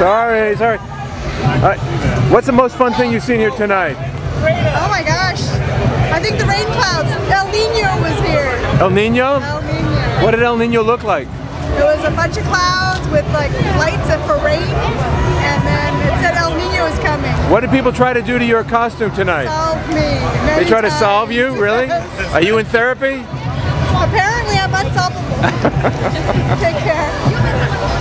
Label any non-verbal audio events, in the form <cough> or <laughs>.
Sorry, sorry. Uh, what's the most fun thing you've seen here tonight? Oh my gosh. I think the rain clouds. El Nino was here. El Nino? El Nino. What did El Nino look like? It was a bunch of clouds with like lights for rain, and then it said El Nino is coming. What did people try to do to your costume tonight? Solve me. They try try to solve you? Really? Yes. Are you in therapy? Apparently I'm unsolvable. <laughs> Take care.